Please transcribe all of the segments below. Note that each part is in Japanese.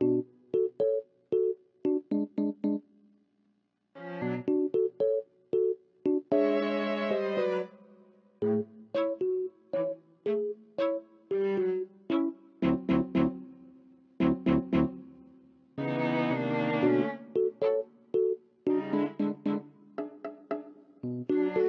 thank mm -hmm. you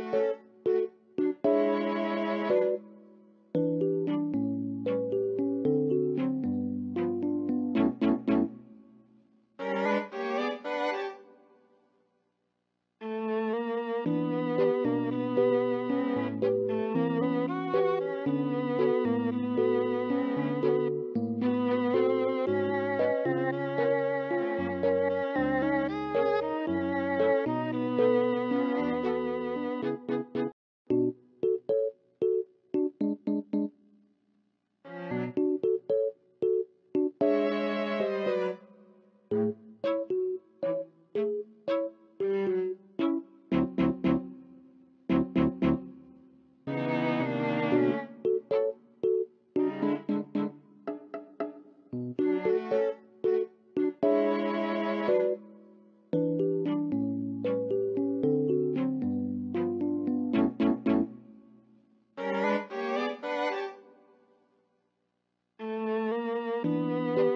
Música Música